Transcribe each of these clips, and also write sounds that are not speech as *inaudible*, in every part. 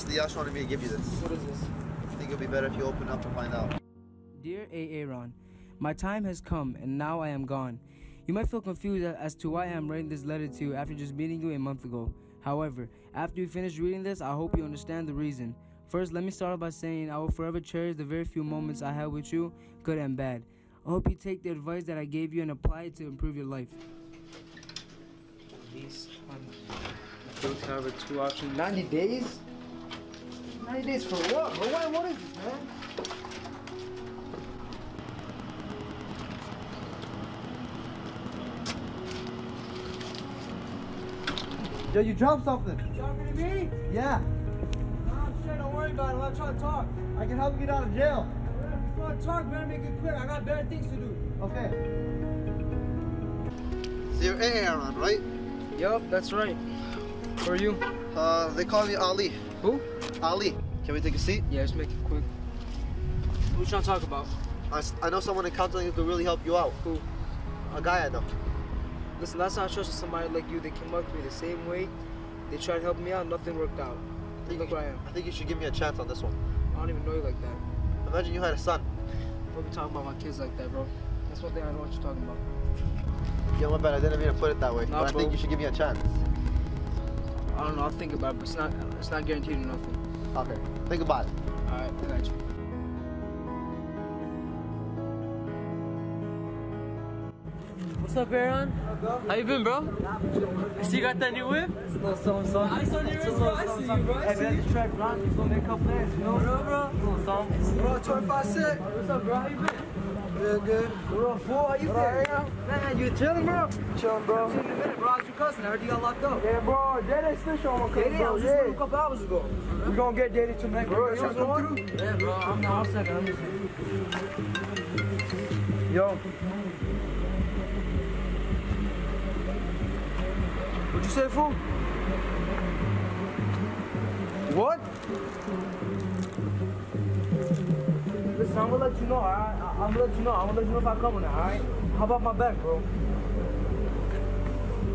Mr. Yash wanted me to give you this. What is this? I think it'll be better if you open up and find out. Dear Aaron, my time has come and now I am gone. You might feel confused as to why I am writing this letter to you after just meeting you a month ago. However, after you finish reading this, I hope you understand the reason. First, let me start off by saying I will forever cherish the very few moments I had with you, good and bad. I hope you take the advice that I gave you and apply it to improve your life. These Don't have two options. 90 days? 90 days for what, bro? What, what is this, man? Yo, you dropped something. Talking to me? Yeah. No, shit, don't worry about it. I'm trying to talk. I can help you get out of jail. Before I talk, better make it quick. I got better things to do. Okay. So you're Aaron, right? Yup, that's right. Who are you? Uh, they call me Ali. Who? Ali. Can we take a seat? Yeah, let's make it quick. What you trying to talk about? I, I know someone in counseling who could really help you out. Who? A guy I know. Listen, last time I trusted somebody like you, they came up to me the same way. They tried to help me out, nothing worked out. I think, Look you, where I am. I think you should give me a chance on this one. I don't even know you like that. Imagine you had a son. Don't be talking about my kids like that, bro. That's one thing I know what you're talking about. Yeah, my bad. I didn't mean to put it that way. Nah, but I think you should give me a chance. I don't know. I'll think about it, but it's not. It's not guaranteed or nothing. Okay. Think about it. All right, I got you. What's up, Aaron? How you been, bro? See you got that new whip? It's a little something, something. I saw you, bro. I see you, bro. I Hey, see man, you. this track round. He's gonna make a couple plans, you know? Bro, bro. A little something. Bro, 25 cent. What's up, bro? How you been? Good, good. Bro, fool, how you been? Man, you chilling, bro? Chilling, bro. Seen you in a minute, bro. How's your cousin? I heard you got locked up. Yeah, bro. Daddy still showing Yeah, yeah, I was just him a couple hours ago. We gonna get Daddy tonight, bro. You wanna come through? Yeah, bro. I'm No, not. I'm second. Me see. Yo. What'd you say, fool? What? Listen, I'm gonna let you know, alright? I- I'm gonna let you know. I'm gonna let you know if I come or not, alright? How about my back, bro?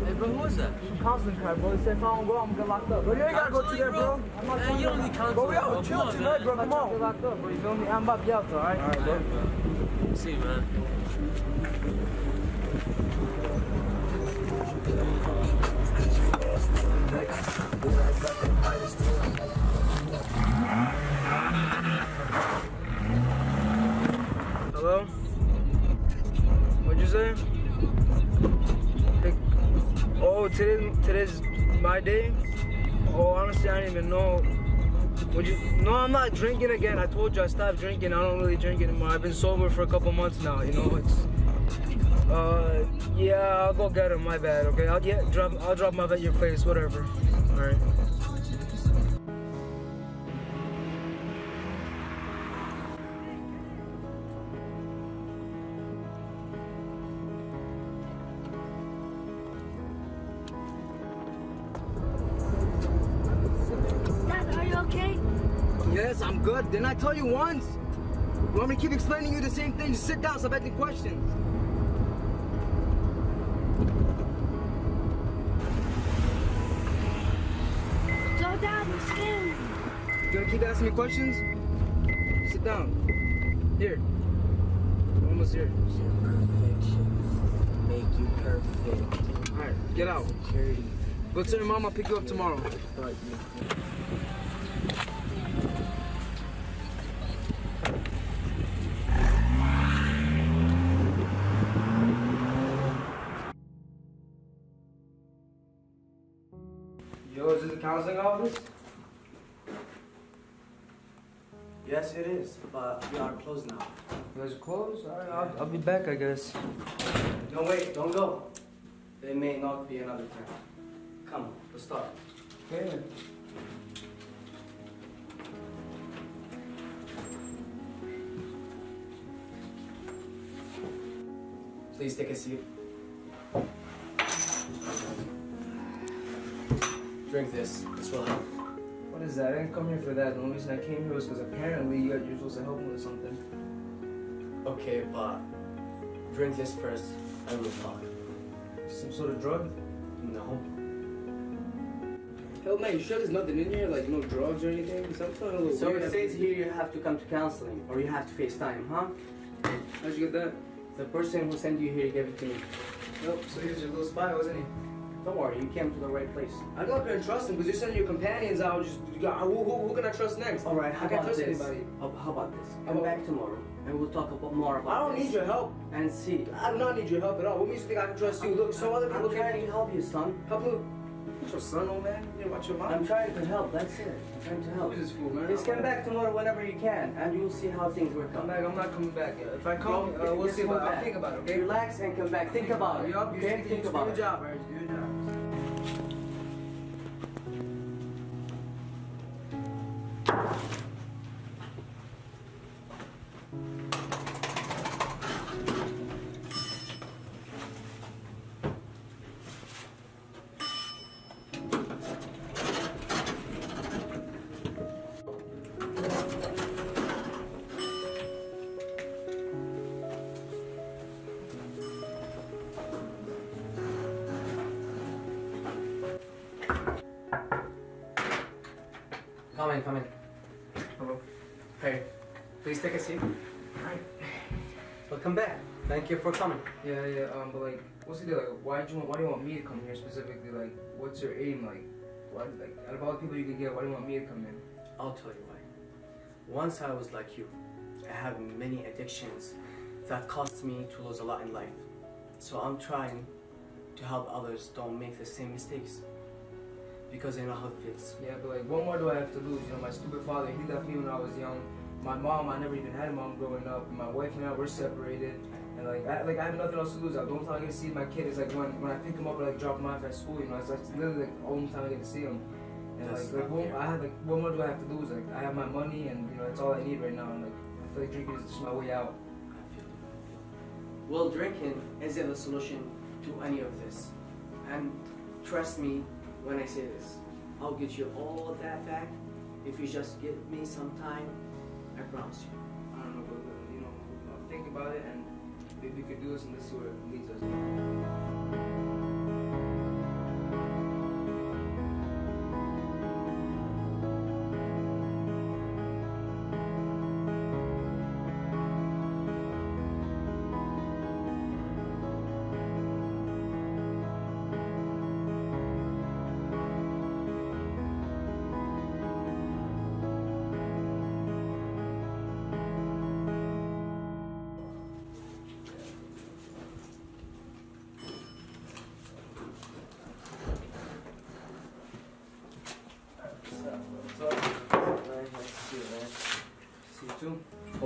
Hey, bro, who is that? Counseling card, bro. They said if I don't go, I'm gonna get locked up. Bro, you ain't gotta go to there, bro. I'm not Man, going you don't there. need counseling, Bro, we out bro. chill Come on, tonight, man. bro. I'm Come not trying to on. get locked up, bro. You feel me? I'm about to be out, though, alright? Alright, bro. See you, man. Hello? Hey, oh, today, today's my day? Oh, honestly, I don't even know. Would you? No, I'm not drinking again. I told you I stopped drinking. I don't really drink anymore. I've been sober for a couple months now. You know, it's. Uh, yeah, I'll go get him. My bad. Okay, I'll get drop. I'll drop my at your place. Whatever. All right. Good. Didn't I tell you once? You want me to keep explaining you the same thing? Just sit down, stop asking questions. So, Dad, I'm scared. You gonna keep asking me questions? Sit down. Here. We're almost here. Imperfections make you perfect. Alright, get out. Security. Go tell your mom I'll pick you up tomorrow. Office? Yes, it is, but we are closed now. You guys are closed? Alright, I'll, I'll be back, I guess. No, wait, don't go. There may not be another time. Come, let's start. Okay. Please take a seat. Drink this. This will help. What is that? I didn't come here for that. The only reason I came here was because apparently you- you're supposed to help me with something. Okay, but drink this first and we'll talk. Some sort of drug? No. Hell, man, you sure there's nothing in here, like no drugs or anything? Because I'm feeling a little So weird. it says here you have to come to counseling or you have to FaceTime, huh? How'd you get that? The person who sent you here gave it to me. Nope, so he was your little spy, wasn't he? Don't worry, you came to the right place. I know I couldn't trust him because you're sending your companions out. Just you who, who, who can I trust next? All right, how I can't about trust this? anybody. How, about this? Come about- back tomorrow and we'll talk about more about I don't this. need your help. And see. I do not need your help at all. What makes you think I can trust you? Look, some other people I'm trying can to help you, son. help you. What's your son, old man? You know, watch your mouth. I'm trying to help, that's it. I'm trying to help. Who's this fool, man? Just come back tomorrow whenever you can and you'll see how things work Come out. back. I'm not coming back. yet. If I come, uh, we'll see about. I'll think about it, okay? Relax and come back. Think about it. Yup, you Okay? Think do about your it. job, right? Just do your job. In, come in. Hello. Hey, please take a seat. Welcome back. Thank you for coming. Yeah, yeah. Um, but like, what's the deal? Like, why do you want? Why do you want me to come here specifically? Like, what's your aim? Like, why? Like, out of all the people you can get, why do you want me to come in? I'll tell you why. Once I was like you, I have many addictions that cost me to lose a lot in life. So I'm trying to help others don't make the same mistakes because I know how it feels. Yeah, but like, what more do I have to lose? You know, my stupid father, he left me when I was young. My mom, I never even had a mom growing up. My wife and I were separated. And like, I, like I have nothing else to lose. Like, the only time I get to see my kid is like when, when I pick him up or like drop him off at school. You know, it's like literally like the only time I get to see him. And That's like, like what. I have like, what more do I have to lose? Like, I have my money, and you know, that's all I need right now. And like, I feel like drinking is just my way out. I. Well, drinking isn't the solution to any of this. And trust me when I say this. I'll get you all of that back if you just give me some time. I promise you. I don't know, but you know, I'll think about it, and maybe we could do this, and see where it leads us.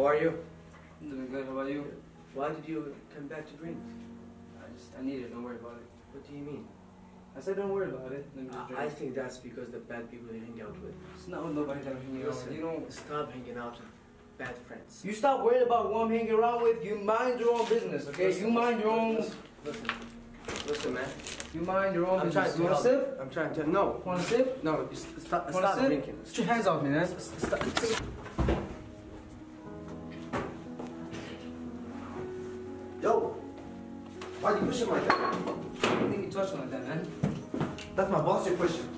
How are you? I'm doing good. How about you? Why did you come back to drink? I just, I need it. Don't worry about it. What do you mean? I said, don't worry about it. Let me just I. I think that's because the bad people you hang out with. It's not with nobody that I'm hanging out with. You don't. stop hanging out with bad friends. You stop worrying about who I'm hanging around with. You mind your own business, okay? Listen, you mind your own. Listen, listen, listen, man. You mind your own I'm trying business. to You want a sip? I'm trying to. No, Want a sip? no. Stop, stop sip? drinking. Get your hands off me, man. Stop. Why you pushing like that? I don't think you touch him like that, man. That's my boss you're pushing.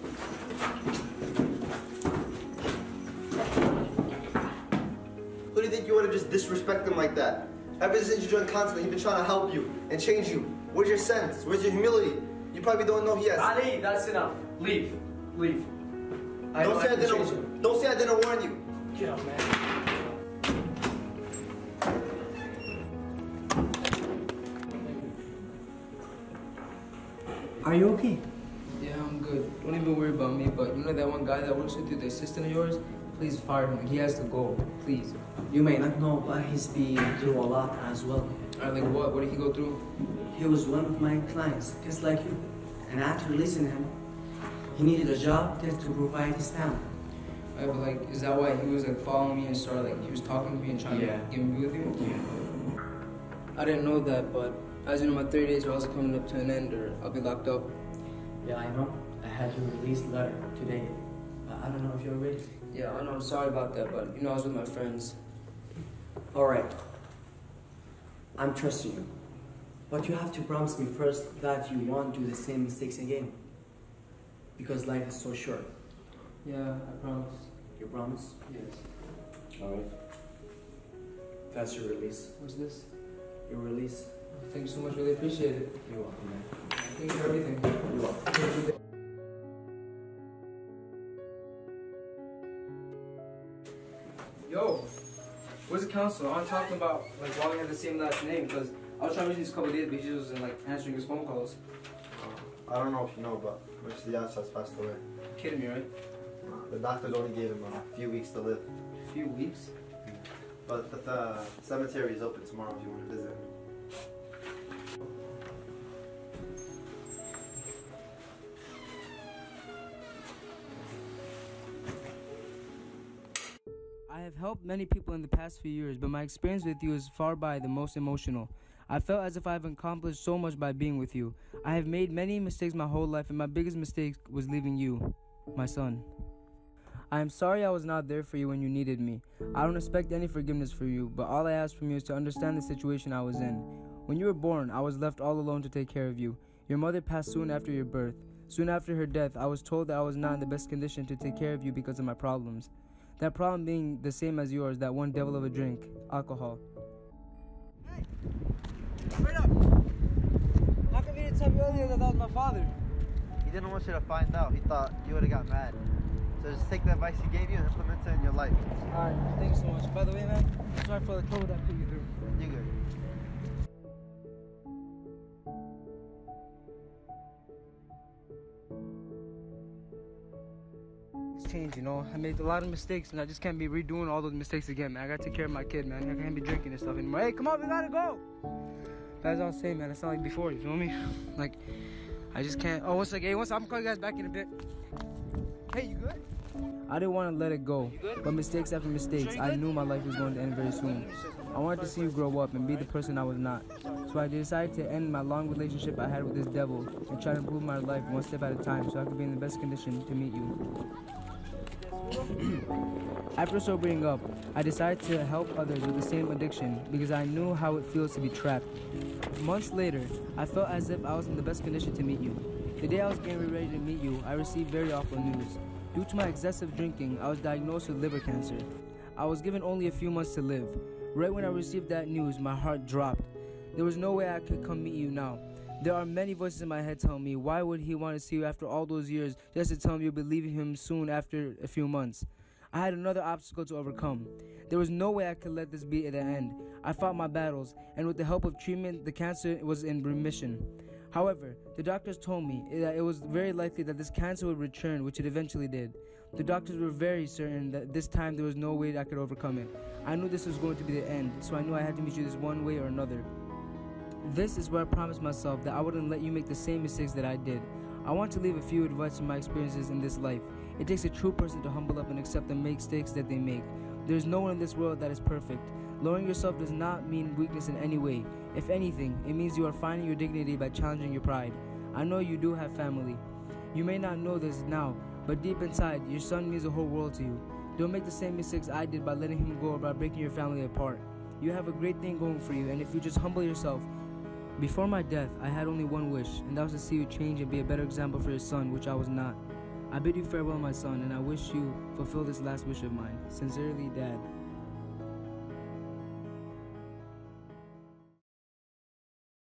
Who do you think you want to just disrespect him like that? Ever since you joined Constantly, he's been trying to help you and change you. Where's your sense? Where's your humility? You probably don't know he has. Ali, that's enough. Leave. Leave. I Don't know say I I can change you. didn't. Don't say I didn't warn you. Get up, man. Are you okay? Yeah, I'm good. Don't even worry about me. But you know that one guy that works with you, the assistant of yours? Please fire him. He has to go. Please. You may not know, but he's been through a lot as well. Alright, like what? What did he go through? He was one of my clients, just like you. And after releasing him, he needed a job just to provide his family. Alright, uh, but like, is that why he was like following me and started like he was talking to me and trying Yeah. to get me with you? Yeah. I didn't know that, but as you know, my 30 days are also coming up to an end, or I'll be locked up. Yeah, I know. I had your release letter today. But I don't know if you're ready. Yeah, I know. I'm sorry about that, but you know, I was with my friends. Alright. I'm trusting you. But you have to promise me first that you won't do the same mistakes again. because life is so short. Yeah, I promise. You promise? Yes. Alright. That's your release. What's this? Your release. Thank you so much. Really appreciate it. You're welcome, man. Thank you for everything. You're welcome. Yo, where's the council? I'm talking about like why we have the same last name because I was trying to reach these couple of days, but he just wasn't like answering his phone calls. I don't know if you know, but Mr. Yash passed away. You're kidding me, right? Uh, The doctors only gave him a few weeks to live. A few weeks. But the uh, cemetery is open tomorrow if you want to visit. Helped many people in the past few years, but my experience with you is far by the most emotional. I felt as if I have accomplished so much by being with you. I have made many mistakes my whole life, and my biggest mistake was leaving you, my son. I am sorry I was not there for you when you needed me. I don't expect any forgiveness for you, but all I ask from you is to understand the situation I was in. When you were born, I was left all alone to take care of you. Your mother passed soon after your birth. Soon after her death, I was told that I was not in the best condition to take care of you because of my problems. That problem being the same as yours, that one devil of a drink, alcohol. Wait up! How come you didn't tell me earlier that that was my father? He didn't want you to find out. He thought you would have got mad. So just take the advice he gave you and implement it in your life. Alright, thank you so much. By the way, man, sorry for the trouble that I put you through. You good. It's changed, you know. I made a lot of mistakes, and I just can't be redoing all those mistakes again, man. I gotta take care of my kid, man. I can't be drinking and stuff anymore. Hey, come on, we gotta go! That's all I'm saying, man, it's not like before, you feel me? *laughs* Like, I just can't. Oh, one second. Hey, one second. I'm calling you guys back in a bit. Hey, you good? I didn't want to let it go, but mistakes after mistakes, I knew my life was going to end very soon. I wanted to see you grow up and be the person I was not. So I decided to end my long relationship I had with this devil and try to improve my life one step at a time so I could be in the best condition to meet you. *coughs* After sobering up, I decided to help others with the same addiction because I knew how it feels to be trapped. Months later, I felt as if I was in the best condition to meet you. The day I was getting ready to meet you, I received very awful news. Due to my excessive drinking, I was diagnosed with liver cancer. I was given only a few months to live. Right when I received that news, my heart dropped. There was no way I could come meet you now. There are many voices in my head telling me, why would he want to see you after all those years just to tell me you'll be leaving him soon after a few months? I had another obstacle to overcome. There was no way I could let this be at the end. I fought my battles, and with the help of treatment, the cancer was in remission. However, the doctors told me that it was very likely that this cancer would return, which it eventually did. The doctors were very certain that this time there was no way I could overcome it. I knew this was going to be the end, so I knew I had to meet you this one way or another. This is where I promised myself that I wouldn't let you make the same mistakes that I did. I want to leave a few advice from my experiences in this life. It takes a true person to humble up and accept the mistakes that they make. There is no one in this world that is perfect. Lowering yourself does not mean weakness in any way. If anything, it means you are finding your dignity by challenging your pride. I know you do have family. You may not know this now, but deep inside, your son means the whole world to you. Don't make the same mistakes I did by letting him go or by breaking your family apart. You have a great thing going for you, and if you just humble yourself, before my death, I had only one wish, and that was to see you change and be a better example for your son, which I was not. I bid you farewell, my son, and I wish you fulfill this last wish of mine. Sincerely, Dad.